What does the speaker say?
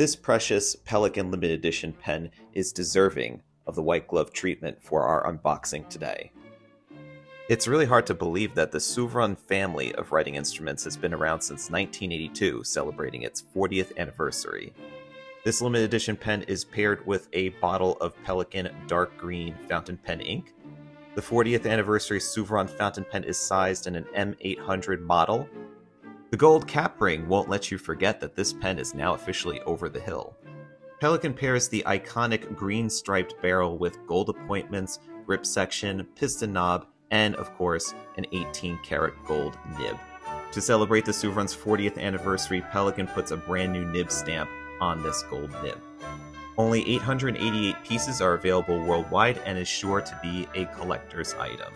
This precious Pelikan limited edition pen is deserving of the white glove treatment for our unboxing today. It's really hard to believe that the Souverän family of writing instruments has been around since 1982, celebrating its 40th anniversary. This limited edition pen is paired with a bottle of Pelikan dark green fountain pen ink. The 40th anniversary Souverän fountain pen is sized in an M800 model. The gold cap ring won't let you forget that this pen is now officially over the hill. Pelikan pairs the iconic green striped barrel with gold appointments, grip section, piston knob, and of course, an 18 karat gold nib. To celebrate the Souverän's 40th anniversary, Pelikan puts a brand new nib stamp on this gold nib. Only 888 pieces are available worldwide and is sure to be a collector's item.